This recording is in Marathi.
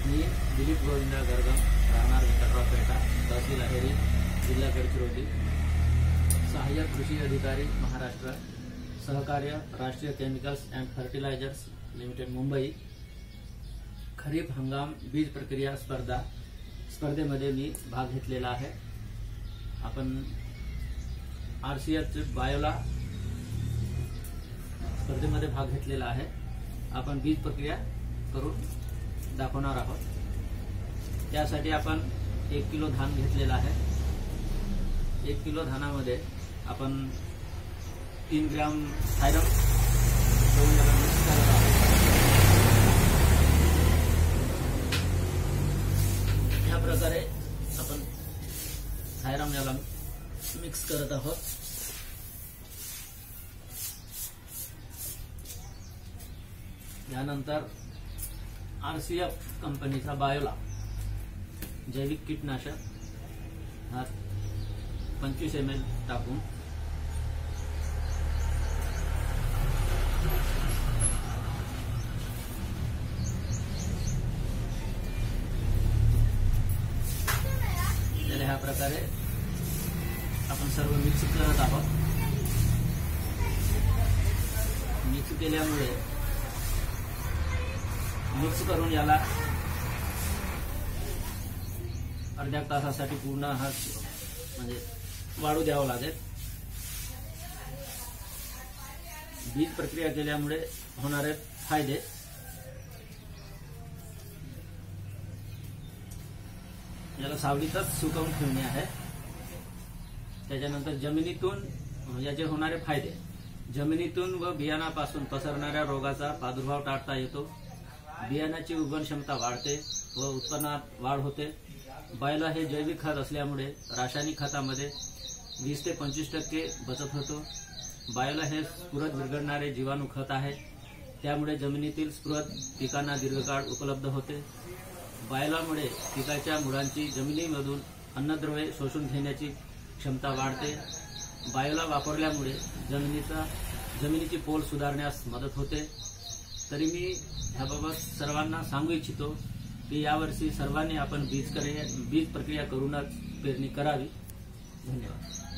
मी दिलीप गोविंद गरगम राहणार व्यंकटराव पेटा तहसील अहेरी जिल्हा गडचिरोली. सहाय्यक कृषी अधिकारी महाराष्ट्र. सहकार्य Rashtriya chemicals and fertilizers limited Mumbai. खरीप हंगाम बीज प्रक्रिया स्पर्धा. स्पर्धेमध्ये मी भाग घेतलेला आहे. आपण आर सी एच बायोला स्पर्धेमध्ये भाग घेतलेला आहे. आपण बीज प्रक्रिया करून दाखवणार आहोत. त्यासाठी आपण एक किलो धान घेतलेला आहे. एक किलो धानामध्ये आपण तीन ग्रॅम थायरम दोन ग्रॅम मिक्स करत आहोत. ह्या प्रकारे आपण थायरम याला मिक्स करत आहोत. यानंतर आरसीएफ कंपनीचा बायोला. जैविक कीटनाशक. हा पंचवीस एम एल टाकून. ह्या प्रकारे आपण सर्व मिक्स करत आहोत. मिक्स केल्यामुळे मिक्स करून याला अर्ध्या तासासाठी पूर्ण हा म्हणजे वाढू द्यावा लागेल. बीज प्रक्रिया केल्यामुळे होणारे फायदे. याला सावलीतच सुकवून ठेवणे आहे. त्याच्यानंतर जमिनीतून याचे होणारे फायदे. जमिनीतून व बियाणापासून पसरणाऱ्या रोगाचा प्रादुर्भाव टाळता येतो. बियाण्याची उगवण क्षमता वाढते व उत्पन्नात वाढ होते. बायला हे जैविक खत असल्यामुळे रासायनिक खतामध्ये वीस ते पंचवीस टक्के बचत होतो. बायोला हे स्फुरत विरघळणारे जीवाणू खत आहे. त्यामुळे जमिनीतील स्फुरत पिकांना दीर्घकाळ उपलब्ध होते. बायलामुळे पिकाच्या मुळांची जमिनीमधून अन्नद्रव्ये शोषून घेण्याची क्षमता वाढते. बायोला वापरल्यामुळे जमिनीचा जमिनीची पोल सुधारण्यास मदत होते. तरी मी ह्याबाबत सर्वांना सांगू इच्छितो की यावर्षी सर्वांनी आपण बीज करे बीज प्रक्रिया करूनच पेरणी करावी. धन्यवाद.